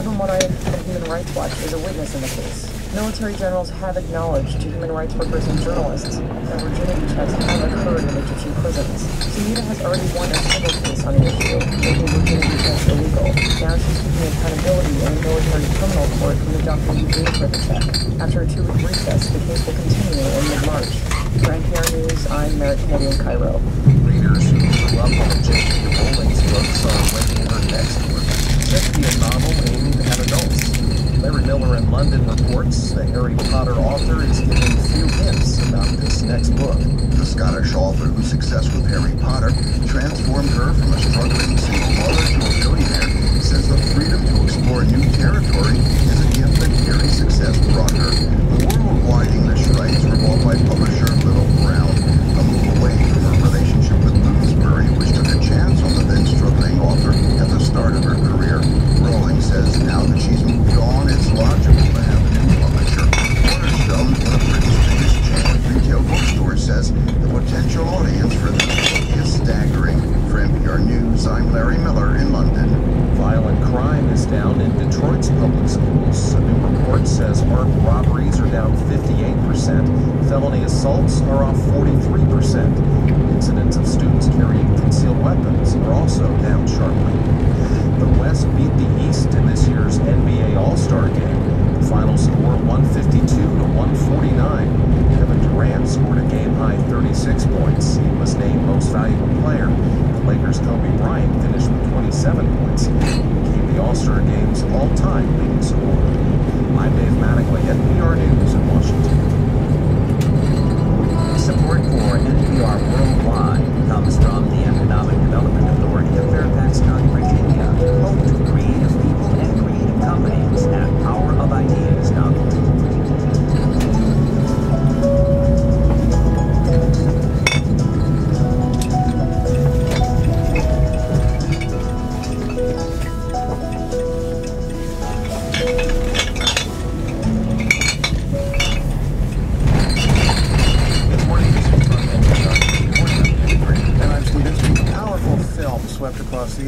Adnan Morayef of Human Rights Watch is a witness in the case. Military generals have acknowledged to human rights workers and journalists that virginity checks have occurred in the Egyptian prisons. Samira has already won a civil case on the issue, making virginity checks illegal. Now she's seeking accountability in a military criminal court from the gave her the check. After a two-week recess, the case will continue in mid-March. For NPR News, I'm Merritt Kennedy in Cairo. Readers who grew up on J.K. Rowling's books are waiting her next work. To be a novel. Larry Miller in London reports the Harry Potter author is giving few hints about this next book. The Scottish author whose success with Harry Potter transformed her from a struggling single mother to a billionaire says the freedom to explore new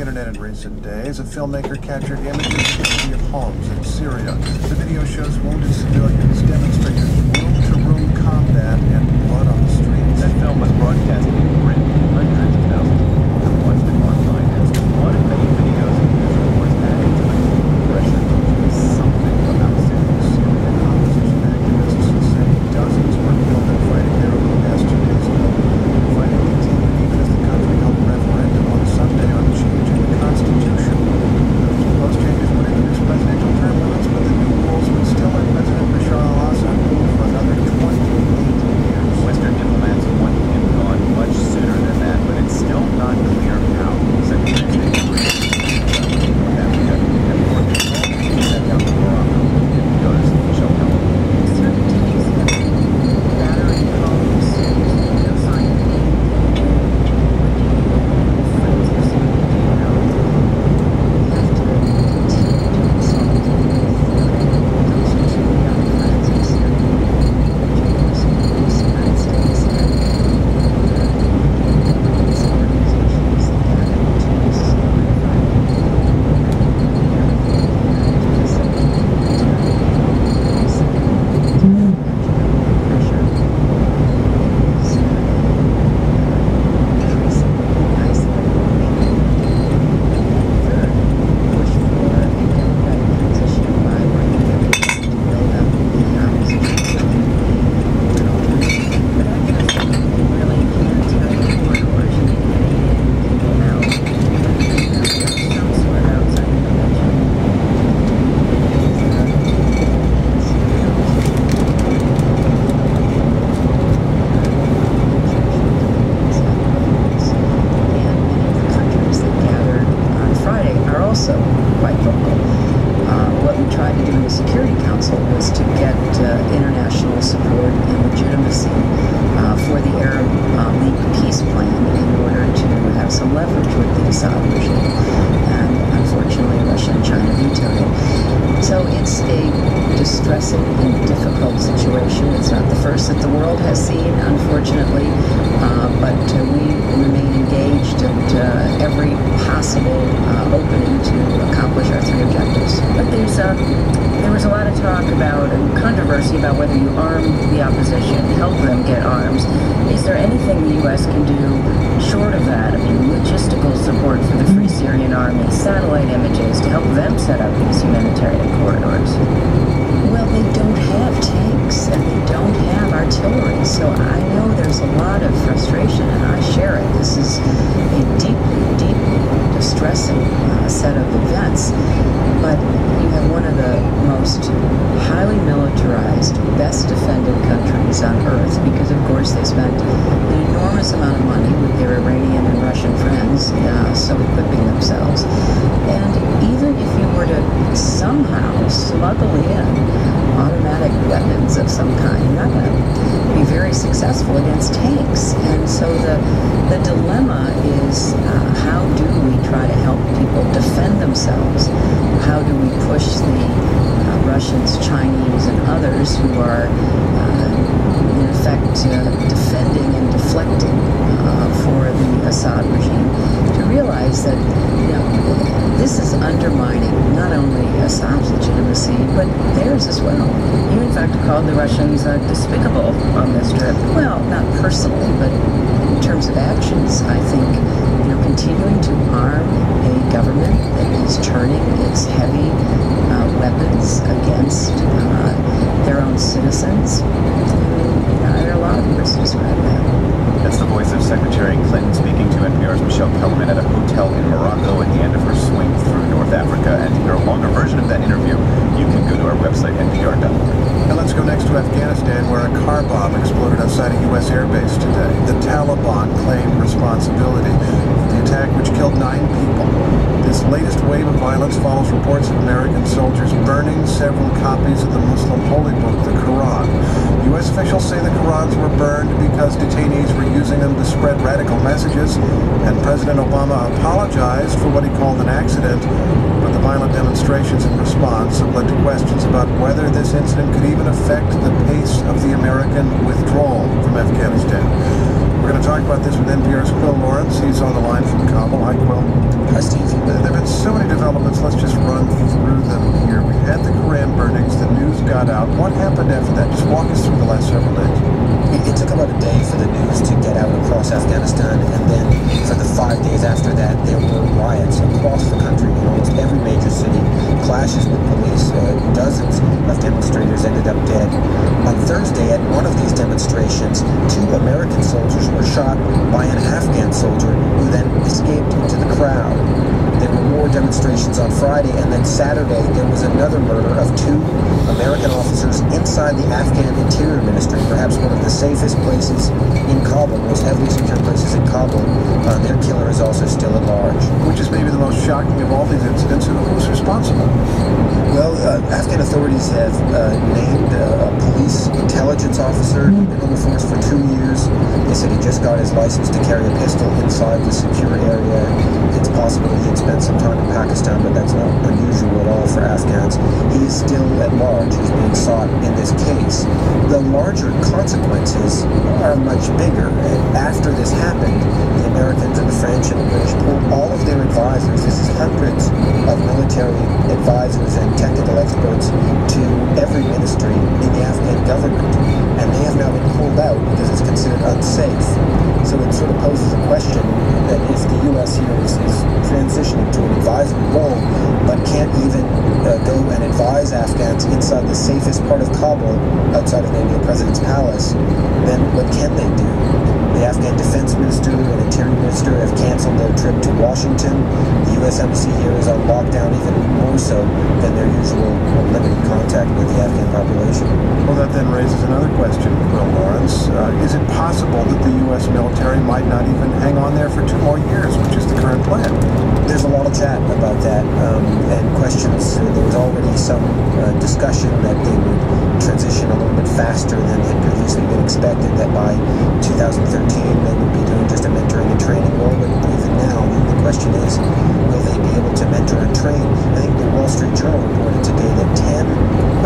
internet in recent days. A filmmaker captured images of the of Homs in Syria. The video shows wounded civilians, demonstrators, legitimacy uh, for the Arab uh, League peace plan in order to have some leverage with the Assad regime unfortunately, Russia and China vetoed it. So it's a distressing and difficult situation. It's not the first that the world has seen, unfortunately, uh, but uh, we remain engaged and uh, every possible uh, opening to accomplish our three objectives. But there's a, there was a lot of talk about and controversy about whether you arm the opposition, help them get arms. Is there anything the U.S. can do short of that? I mean, logistical support for the Free Syrian Army, satellite images to help them set up these humanitarian corridors. Well, they don't have tanks and they don't have artillery, so I know there's a lot of frustration and I share it. This is a deeply, deeply distressing uh, set of events, but you have one of the most highly militarized, best defended countries on earth because, of course, they spent enormous amount of money with their Iranian and Russian friends, uh, so equipping themselves. And even if you were to somehow smuggle in automatic weapons of some kind, you're not going to be very successful against tanks. And so the the dilemma is uh, how do we try to help people defend themselves? How do we push the uh, Russians, Chinese, and others who are uh, in effect uh, uh, for the Assad regime to realize that you know this is undermining not only Assad's legitimacy but theirs as well. You in fact called the Russians uh, despicable on this trip. Well, not personally, but in terms of actions, I think you know continuing to arm a government that is turning its heavy uh, weapons against uh, their own citizens. There are a lot of that. That's the voice of Secretary Clinton speaking to NPR's Michele Kelemen at a hotel in Morocco at the end of her swing through North Africa. And to hear a longer version of that interview, you can go to our website, npr.org. And let's go next to Afghanistan, where a car bomb exploded outside a U.S. airbase today. The Taliban claimed responsibility attack, which killed nine people. This latest wave of violence follows reports of American soldiers burning several copies of the Muslim holy book, the Quran. U.S. officials say the Qurans were burned because detainees were using them to spread radical messages, and President Obama apologized for what he called an accident, but the violent demonstrations in response have led to questions about whether this incident could even affect the pace of the American withdrawal from Afghanistan. Going to talk about this with NPR's Quil Lawrence. He's on the line from Kabul. Hi, Quil. Hi, Steve. There have been so many developments. Let's just run through them here. We had the Koran burnings. The news got out. What happened after that? Just walk us through the last several days. It, it took about a day for the news to get out across Afghanistan, and then for the five days after that, there were riots across the country in almost every major city, clashes with police. Uh, dozens of demonstrators ended up dead. On Thursday, at one of these demonstrations, two American soldiers were shot by an Afghan soldier who then escaped into the crowd. There were more demonstrations on Friday, and then Saturday there was another murder of two American officers inside the Afghan Interior Ministry, perhaps one of the safest places in Kabul, most heavily secured Kabul. Uh, their killer is also still at large. Which is maybe the most shocking of all these incidents. Who was responsible? Well, uh, Afghan authorities have uh, named uh, a police intelligence officer who'd been on the force for two years. They said he just got his license to carry a pistol inside the secure area. It's possible he had spent some time in Pakistan, but that's not unusual at all for Afghans. He is still at large. He's being sought in this case. The larger consequences are much bigger. And after this happened, the Americans and the French and the British pulled all of their advisors. This is hundreds of military advisors and technical experts to every ministry in the Afghan government. And they have now been pulled out because it's considered unsafe. So it sort of poses a question that if the U.S. here is, is transitioning to an advisory role, but can't even uh, go and advise Afghans inside the safest part of Kabul, outside of the president's palace, then what can they do? The Afghan defense minister and interior minister have canceled their trip to Washington. The U.S. Embassy here is on lockdown even more so than their usual limited contact with the Afghan population. Well, that then raises another question, Quil Lawrence. Uh, is it possible that the U.S. military might not even hang on there for two more years, which is the current plan? There's a lot of chat about that um, and questions. There was already some uh, discussion that they would transition a little bit faster than had previously been expected, that by 2013 they would be doing just a mentoring and training role. But even now, the question is, will they be able to mentor and train? I think the Wall Street Journal reported today that 10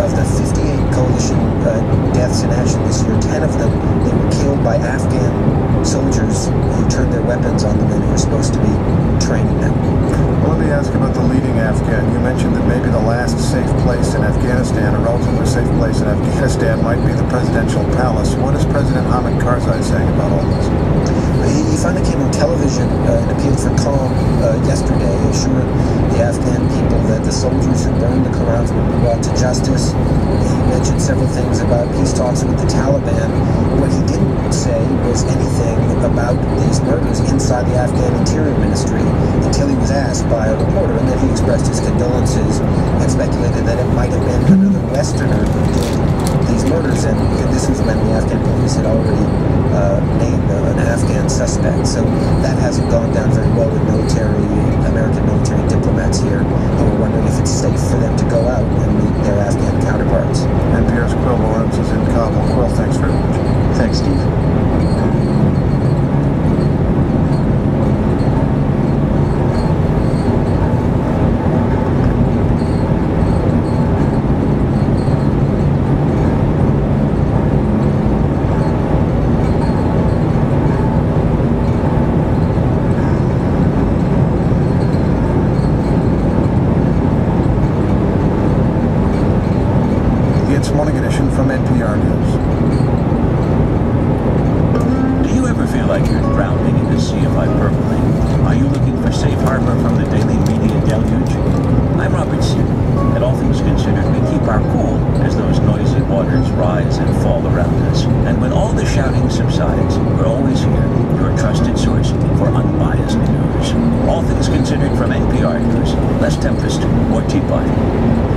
of the 58 coalition uh, deaths in action this year, 10 of them, they were killed by Afghan soldiers who turned their weapons on the men who were supposed to be training them. Well, let me ask about leading Afghan. You mentioned that maybe the last safe place in Afghanistan, a relatively safe place in Afghanistan, might be the presidential palace. What is President Hamid Karzai saying about all this? He, he finally came on television uh, and appealed for calm uh, yesterday, assured the Afghan people that the soldiers who burned the Qurans would be brought to justice. He mentioned several things about peace talks with the Taliban. What he didn't say was anything about these murders inside the Afghan Interior Ministry until he was asked by a reporter, and then he expressed his condolences and speculated that it might have been another Westerner who did these murders, and this was when the Afghan police had already uh, named uh, an Afghan suspect. So that hasn't gone down very well with military, American military diplomats here who are wondering if it's safe for them to go out and meet their Afghan counterparts. NPR's Quil Lawrence is in Kabul. Quil, thanks very much. Thanks, Steve. It's Morning Edition from NPR News. Do you ever feel like you're drowning in the sea of hyperbole? Are you looking from the daily media deluge? I'm Robert Siegel. At All Things Considered, we keep our cool as those noisy waters rise and fall around us. And when all the shouting subsides, we're always here, your trusted source for unbiased news. All Things Considered from NPR News. Less tempest, more tea party.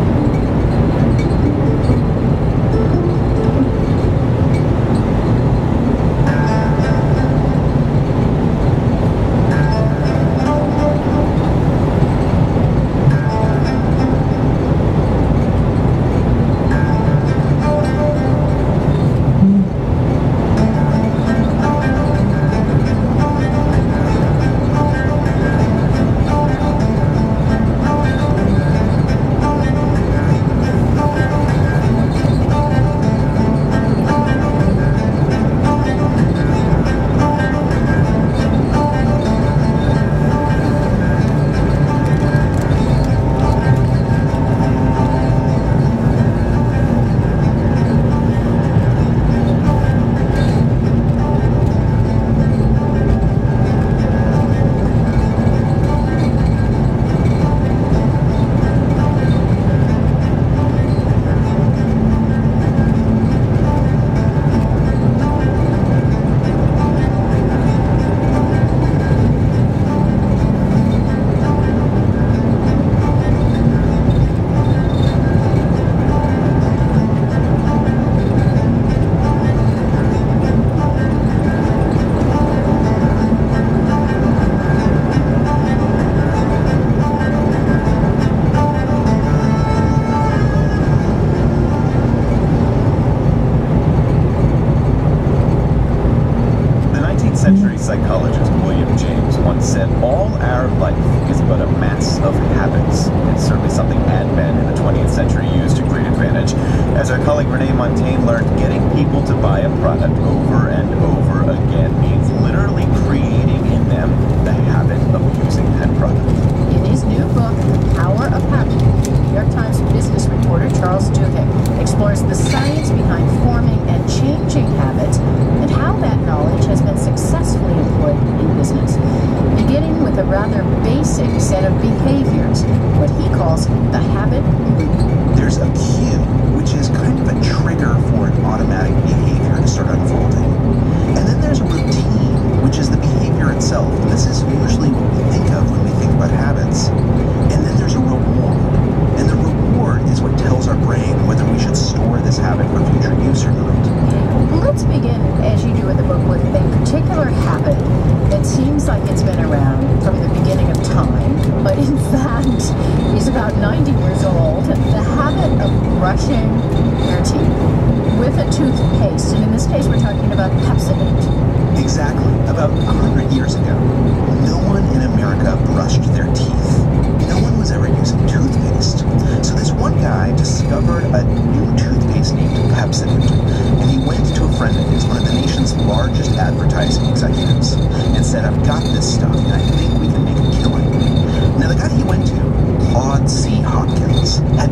About 90 years old. The habit of brushing your teeth with a toothpaste. And in this case, we're talking about Pepsodent. Exactly. About 100 years ago, no one in America brushed their teeth. No one was ever using toothpaste. So this one guy discovered a new toothpaste named Pepsodent. And he went to a friend of his, one of the nation's largest advertising executives, and said, I've got this stuff, and I think we can make a killing. Now, the guy he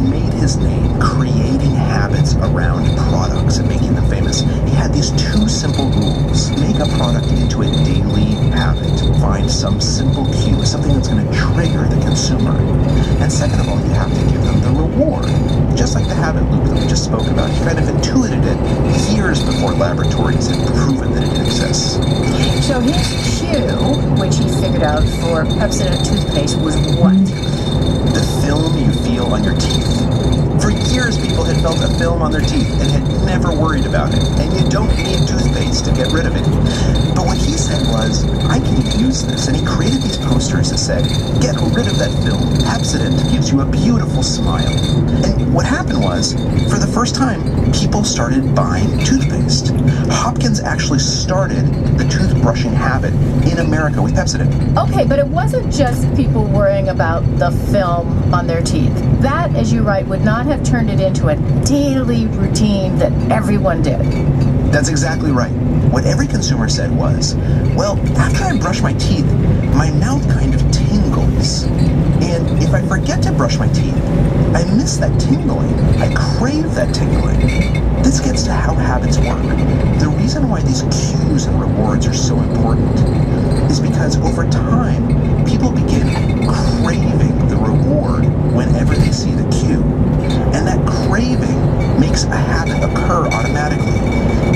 made his name creating habits around products and making them famous, he had these two simple rules. Make a product into a daily habit. Find some simple cue, something that's going to trigger the consumer. And second of all, you have to give them the reward. Just like the habit loop that we just spoke about, he kind of intuited it years before laboratories had proven that it exists. So his cue, which he figured out for Pepsodent toothpaste, was what? Feel on your teeth. People had felt a film on their teeth and had never worried about it. And you don't need toothpaste to get rid of it. But what he said was, I can use this. And he created these posters that said, get rid of that film. Pepsodent gives you a beautiful smile. And what happened was, for the first time, people started buying toothpaste. Hopkins actually started the toothbrushing habit in America with Pepsodent. Okay, but it wasn't just people worrying about the film on their teeth. That, as you write, would not have turned it into a daily routine that everyone did. That's exactly right. What every consumer said was, well, after I brush my teeth, my mouth kind of tingles. And if I forget to brush my teeth, I miss that tingling. I crave that tingling. This gets to how habits work. The reason why these cues and rewards are so important is because over time, people begin craving the reward whenever they see the cue. And that craving makes a habit occur automatically.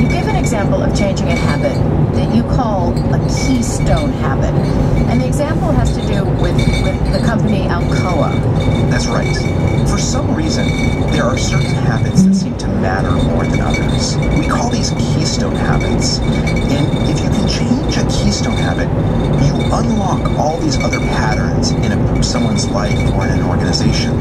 You give an example of changing a habit that you call a keystone habit. And the example has to do with, with the company Alcoa. That's right. For some reason, there are certain habits that seem to matter more than others. We call these keystone habits. And if you can change a keystone habit, you unlock all these other patterns in a, someone's life or in an organization.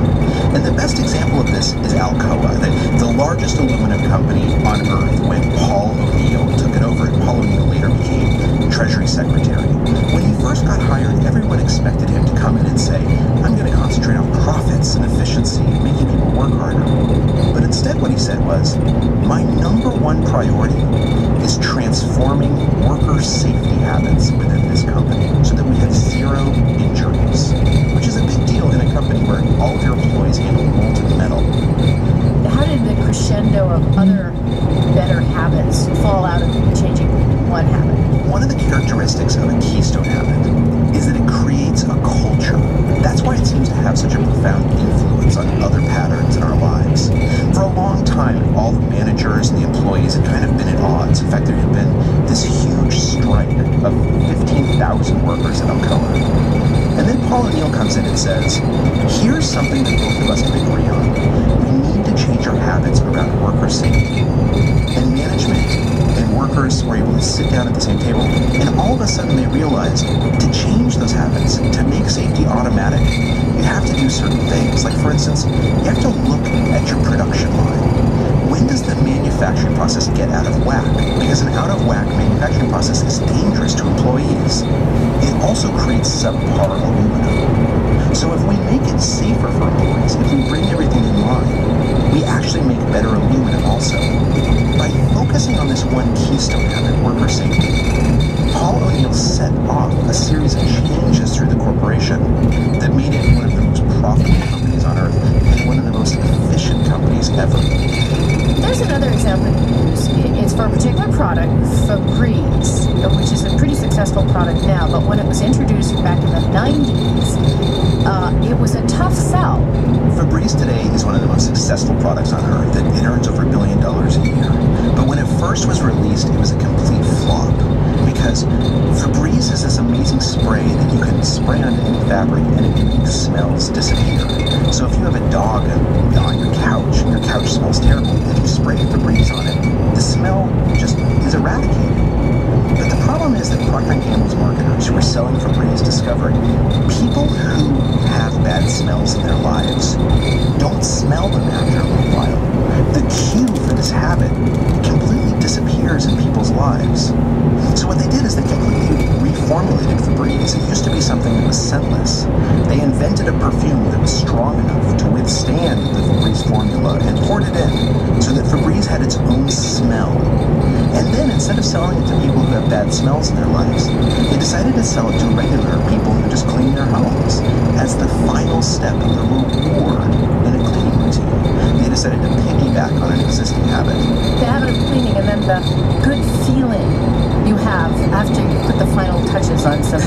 And the best example of this is Alcoa, the, the largest aluminum company on earth when Paul O'Neill took it over, and Paul O'Neill later became Treasury Secretary. When he first got hired, everyone expected him to come in and say, I'm going to concentrate on profits and efficiency, making people work harder. But instead, what he said was, My number one priority is transforming worker safety habits within this company so that we have zero injuries, company where all of your employees handle molten metal. How did the crescendo of other better habits fall out of changing one habit? One of the characteristics of a keystone habit is that it creates a culture. That's why it seems to have such a profound influence on other patterns in our lives. For a long time, all the managers and the employees had kind of been at odds. In fact, there had been this huge strike of 15,000 workers at Alcoa. Then Paul O'Neill comes in and says, here's something that both of us can agree on. We need to change our habits around worker safety. And management and workers were able to sit down at the same table, and all of a sudden they realized to change those habits, to make safety automatic, you have to do certain things. Like, for instance, you have to look at your production line. When does the manufacturing process get out of whack? Because an out of whack manufacturing process is dangerous to employees. It also creates subpar aluminum. So if we make it safer for employees, if we bring everything in line, we actually make better aluminum also. By focusing on this one keystone habit, worker safety, Paul O'Neill set off a series of changes through the corporation that made it one of the most profitable companies on earth and one of the most efficient companies ever. There's another example you use. It's for a particular product, Febreze, which is a pretty successful product now, but when it was introduced back in the 90s, uh, it was a tough sell. Febreze today is one of the most successful products on earth. It, it earns over a billion dollars a year. But when it first was released, it was a complete flop because Febreze is this amazing spray that you can spray on any fabric and it can make smells disappear. So if you have a dog on your couch your couch smells terrible, and you spray Febreze on it, the smell just is eradicated. But the problem is that Procter & Gamble's marketers who are selling Febreze discovered people who have bad smells in their lives don't smell them after a while. The cue for this habit completely disappears in people's lives. So what they did is they completely reformulated Febreze. It used to be something that was scentless. They invented a perfume that was strong enough to withstand the Febreze formula and poured it in so that Febreze had its own smell. And then instead of selling it to people who have bad smells in their lives, they decided to sell it to regular people who just clean their homes as the final step of the reward in a cleaning routine. They decided to piggyback on an existing habit. The habit of cleaning and then the good feeling you have after you put the final touches on some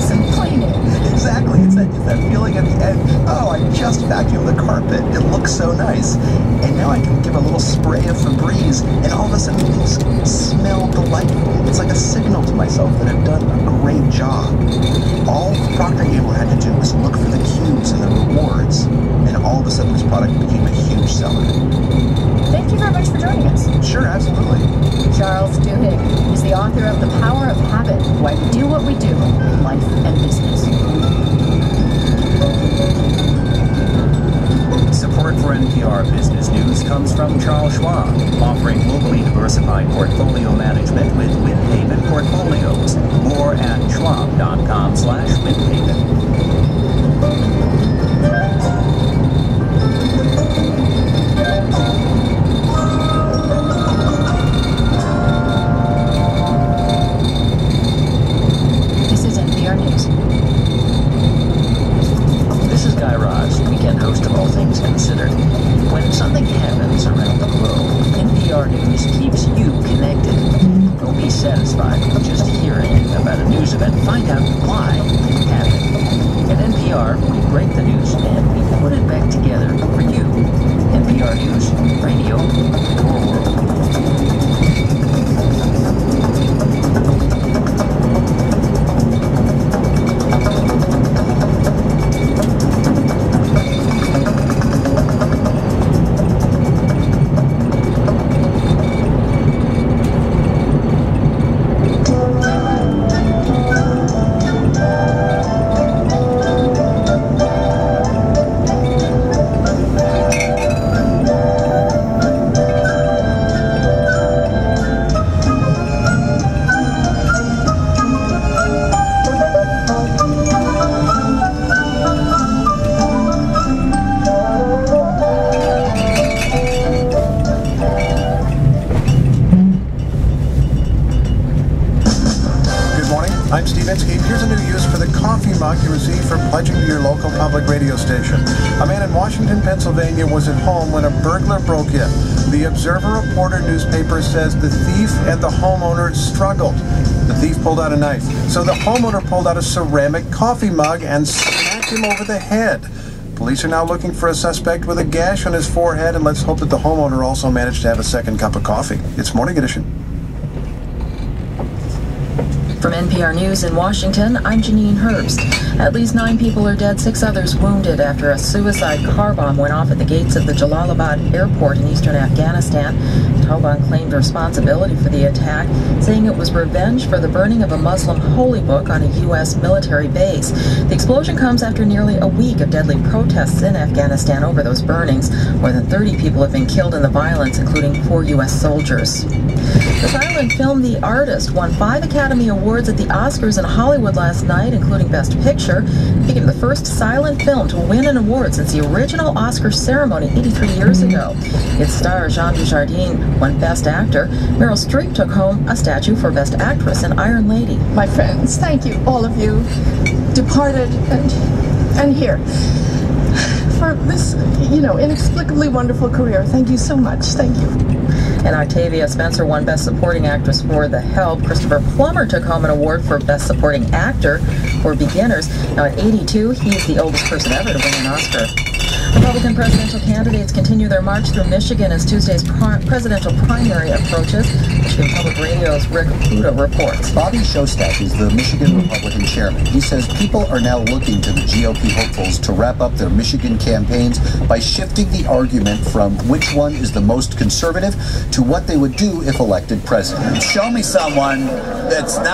some cleaning. Exactly. It's that, it's that feeling at the end. Oh, I just vacuumed the carpet. It looks so nice. And now I can give a little spray of Febreze, and all of a sudden things smell delightful. It's like a signal to myself that I've done a great job. All Procter & Gamble had to do was look for the cues and the rewards, and all of a sudden this product became a huge seller. Thank you very much for joining us. Sure, absolutely. The author of The Power of Habit, Why We Do What We Do in Life and Business. Support for NPR Business News comes from Charles Schwab, offering globally diversified portfolio management with Windhaven Portfolios. More at schwab.com slash. Satisfied with just hearing about a news event. Find out why it happened. At NPR, we break the news and we put it back together for you. NPR News, radio, your world. Says the thief and the homeowner struggled. The thief pulled out a knife, so the homeowner pulled out a ceramic coffee mug and smacked him over the head. Police are now looking for a suspect with a gash on his forehead, and let's hope that the homeowner also managed to have a second cup of coffee. It's Morning Edition. From NPR News in Washington, I'm Jeanine Herbst. At least nine people are dead, six others wounded after a suicide car bomb went off at the gates of the Jalalabad airport in eastern Afghanistan. Taliban claimed responsibility for the attack, saying it was revenge for the burning of a Muslim holy book on a U.S. military base. The explosion comes after nearly a week of deadly protests in Afghanistan over those burnings. More than 30 people have been killed in the violence, including four U.S. soldiers. The silent film The Artist won five Academy Awards at the Oscars in Hollywood last night, including Best Picture. Became the first silent film to win an award since the original Oscar ceremony 83 years ago. Its star, Jean Dujardin, won Best Actor. Meryl Streep took home a statue for Best Actress in Iron Lady. my friends, thank you, all of you, departed and and here for this, you know, inexplicably wonderful career. Thank you so much. Thank you. And Octavia Spencer won Best Supporting Actress for The Help. Christopher Plummer took home an award for Best Supporting Actor for Beginners. Now, at 82, he's the oldest person ever to win an Oscar. Republican presidential candidates continue their march through Michigan as Tuesday's pri- presidential primary approaches. Michigan Public Radio's Rick Pluta reports. Bobby Schostak is the Michigan Republican chairman. He says people are now looking to the GOP hopefuls to wrap up their Michigan campaigns by shifting the argument from which one is the most conservative to what they would do if elected president. Show me someone that's not